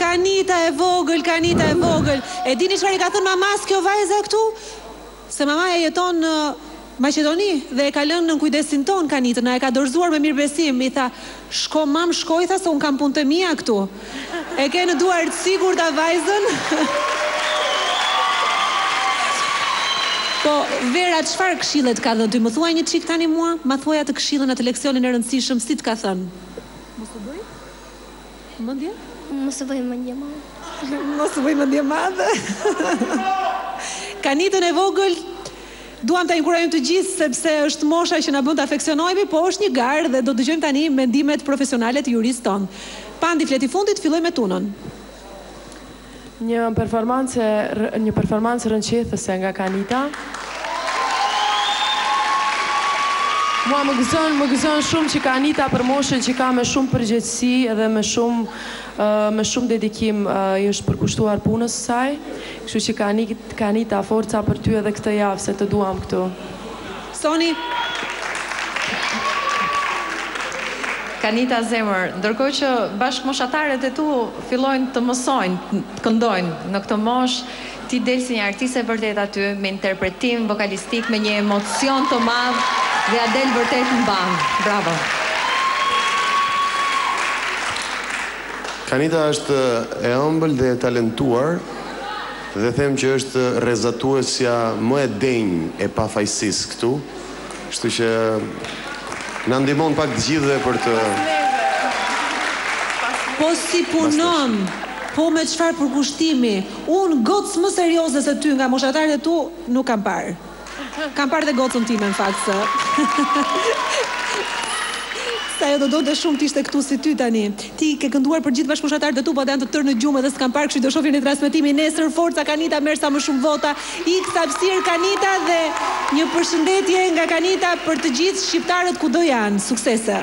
Kanita e vogël, Kanita e vogël. E dini çfarë i ka thënë mamas kjo vajza këtu? Se mamaja jeton në Maqedoni dhe e ka lënë nën kujdesin tonë Kanitën, na e ka dorëzuar me mirëbesim, i tha, shko mamë, shko, i tha se unë kam punët e mia këtu. E ke në duar të sigurta vajzën. Po Vera çfarë këshille të ka dhënë ty më thuaj një çik tani mua ma thuaj atë këshillën atë leksionin e rëndësishëm si të ka thënë mos u bëj mëndje mos u bëj mëndje madhe mos u bëj mëndje madhe Kanitën e vogël Duam ta inkurajojmë të gjithë sepse është mosha që na bën të afeksionohemi, po është një garë dhe do të dëgjojmë tani mendimet profesionale të jurisë tonë. Pandi flet i fundit, fillojmë me Tunën. Një performancë një performancë rrënqethëse nga Kanita. Mua më gëzon më gëzon shumë që Kanita për moshën që ka me shumë përgjegjësi dhe me shumë me shumë dedikim i është përkushtuar punës së saj. Kështu që Kanita forca për ty edhe këtë javë se të duam këtu. Soni Kanita zemër, ndërkohë që bashkëmoshatarët e tu fillojnë të mësojnë të këndojnë në këtë moshë, ti del si një artiste e vërtetë aty me interpretim vokalistik me një emocion të madh dhe ia del vërtet mban. Bravo. Kanita është e ëmbël dhe e talentuar dhe them që është rrezatuesja më e denjë e pafajësisë këtu, kështu që na ndihmon pak të gjithëve për të Po si punon, po me çfarë përkushtimi, unë gocë më serioze se ty nga moshatarët e tu nuk kam parë. Kam parë dhe gocën time në fakt se se ajo do donte shumë të ishte këtu si ty tani. Ti ke kënduar për gjithë bashkëmoshatarët e tu po ata janë të tërë në gjumë edhe s'kanë parë kështu që do shohin ritransmetimin nesër. Forca Kanita merr sa më shumë vota. X hapësirë Kanita dhe një përshëndetje nga Kanita për të gjithë shqiptarët kudo janë. Suksese.